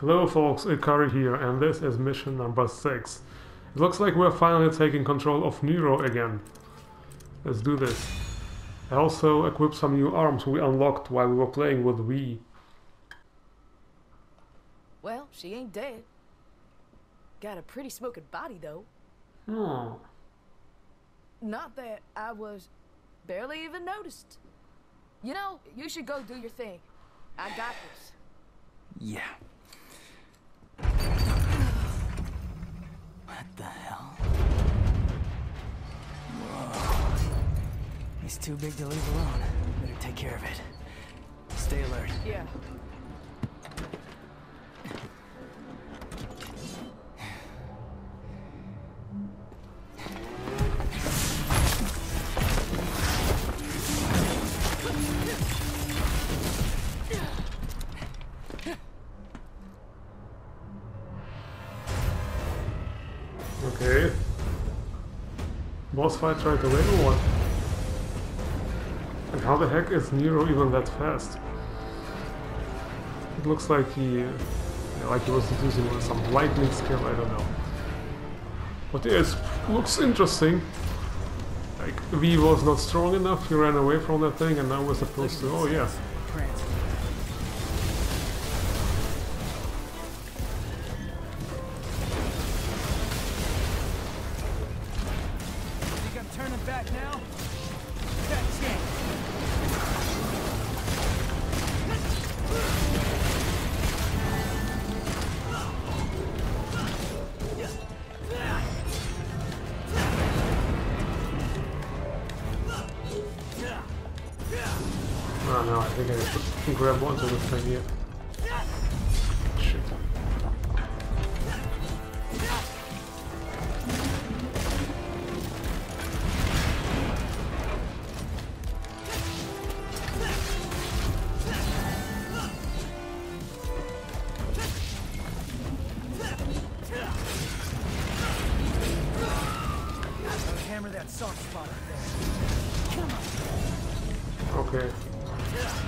Hello folks, Ikari here, and this is mission number 6. It looks like we're finally taking control of Nero again. Let's do this. I also equipped some new arms we unlocked while we were playing with V. Well, she ain't dead. Got a pretty smoking body, though. Hmm. Not that I was barely even noticed. You know, you should go do your thing. I got this. Yeah. What the hell? Whoa. He's too big to leave alone. Better take care of it. Stay alert. Yeah. Okay. Boss fight right away or what? And how the heck is Nero even that fast? It looks like he... like he was using some lightning skill, I don't know. But it looks interesting. Like, V was not strong enough, he ran away from that thing and now we're supposed to... Oh yeah. Oh I think I should grab onto the thing here. Okay.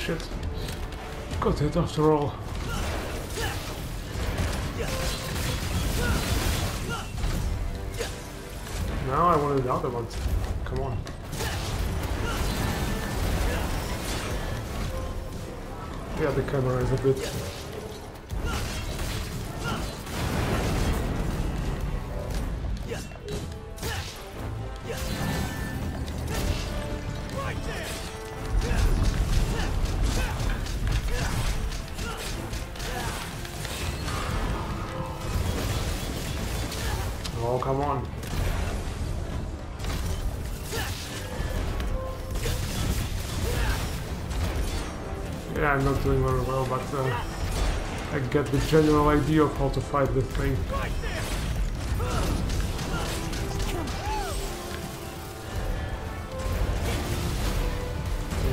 Shit. Got hit after all. Now I wanted the other ones. Come on. Yeah, the camera is a bit... Oh, come on. Yeah, I'm not doing very well, but uh, I get the general idea of how to fight this thing.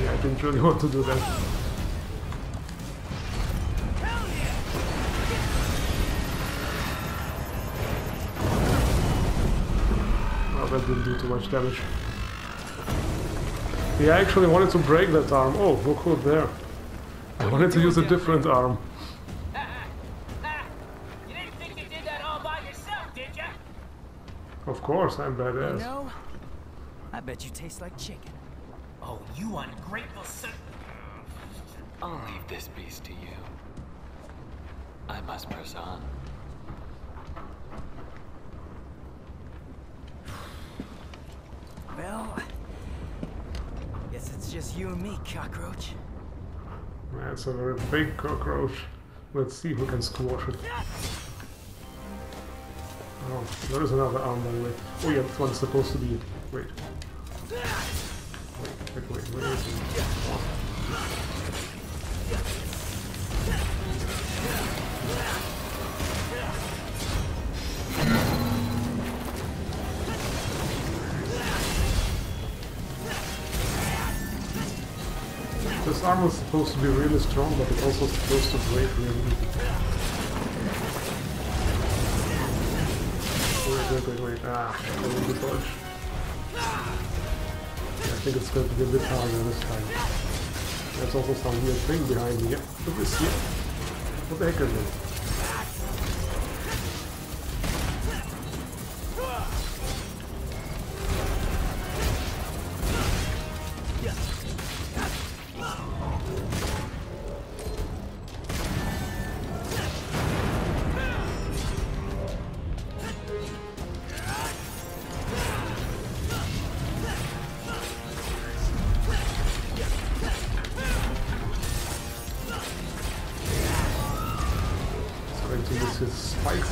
Yeah, I didn't really want to do that. That didn't do too much damage. Yeah, I actually wanted to break that arm. Oh, look who's there. I wanted to use a different arm. You didn't think you did that all by yourself, did ya? Of course, I'm You badass. know, I bet you taste like chicken. Oh, you ungrateful son. I'll leave this beast to you. I must press on. Well, guess it's just you and me, cockroach. That's a very big cockroach. Let's see who can squash it. Oh, there is another arm by the way. Oh yeah, this one's supposed to be... Wait. Wait, wait, wait, where is it? This arm was supposed to be really strong, but it's also supposed to break really. Wait, wait, wait, wait. Ah, I dodge. I think it's going to be a bit harder this time. There's also some weird thing behind me. Yep, look this. What the heck is it?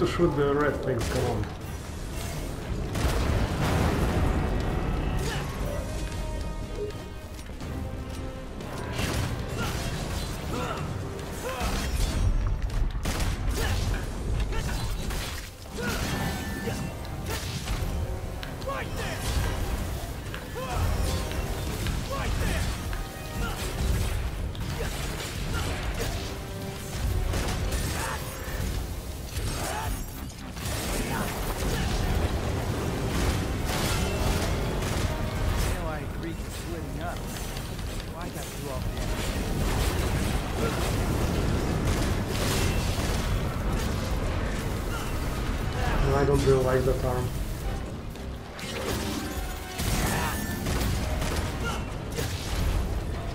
to shoot the red things, come on. Up. Got you there. No, I don't really like that arm.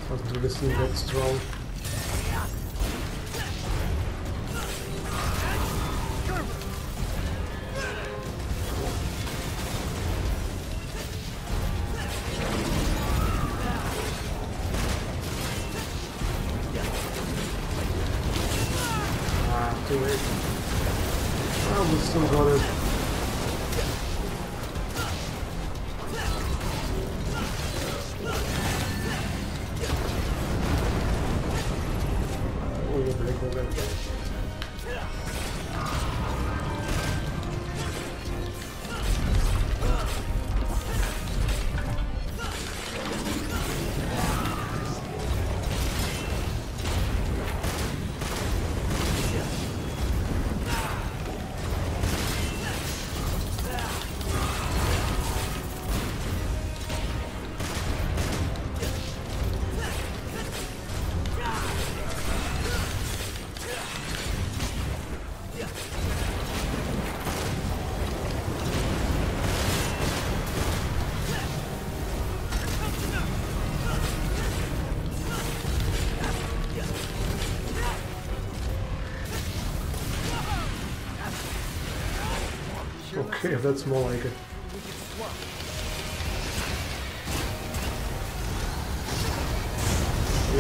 Doesn't really seem that strong. Okay, that's more like it.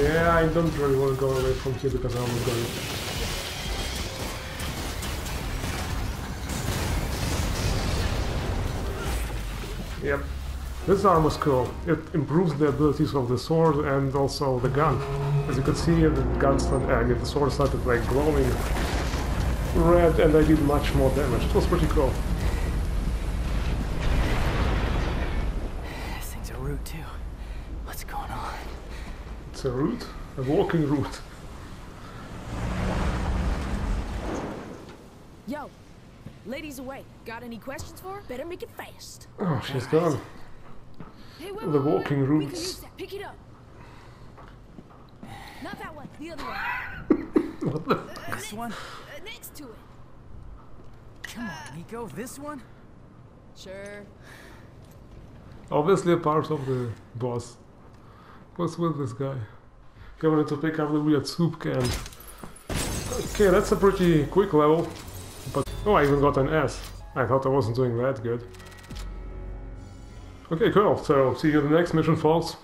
Yeah, I don't really want to go away from here because I almost got it. Yep. This arm was cool. It improves the abilities of the sword and also the gun. As you can see, the gun started, I mean, the sword started like glowing red and I did much more damage. It was pretty cool. This thing's a root too. What's going on? It's a root, a walking root. Yo, ladies away. Got any questions for her? Better make it fast. Oh, she's gone. Hey, wait, The wait, wait, walking wait. Routes. Pick it up. Not that one. The other one. What the? This one? Uh, next to it. Come on, Nico. This one? Sure. Obviously a part of the boss. What's with this guy? He wanted to pick up the weird soup can. Okay, that's a pretty quick level. But oh, I even got an S. I thought I wasn't doing that good. Okay, cool. So see you in the next mission, folks.